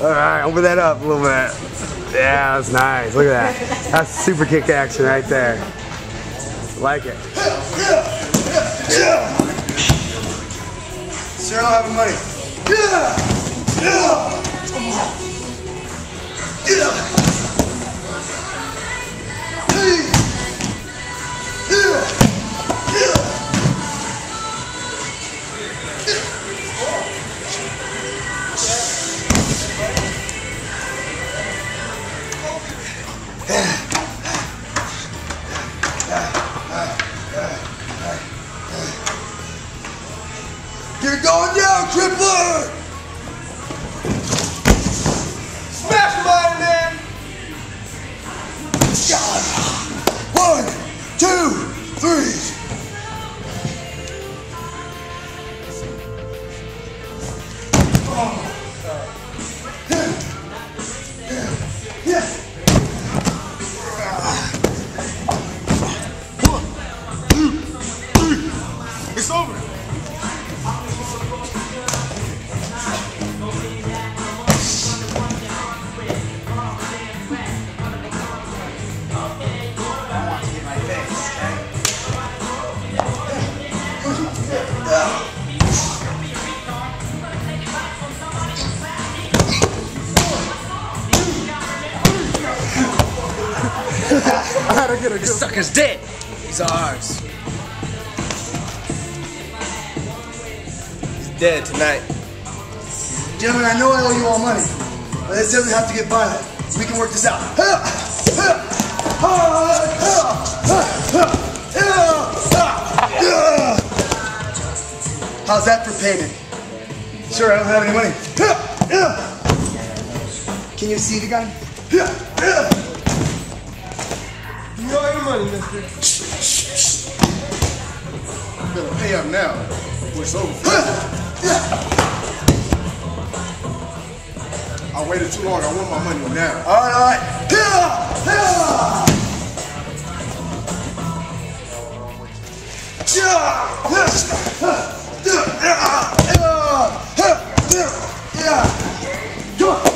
All right, open that up a little bit. Yeah, that's nice. Look at that. That's super kick action right there. Like it. Sir, I don't have money. You're going down, crippler! Smash on, man! God. One, two, three. It's over. I had to get a good Sucker's dead. He's ours. He's dead tonight. Gentlemen, I know I owe you all money, but this doesn't have to get violent. We can work this out. How's that for payment? Sure, I don't have any money. Can you see the gun? early, mister. gonna pay up now, before it's over. I waited too long. I want my money now. All right. Yeah. Yeah. Yeah. Yeah. Yeah. Yeah. Yeah.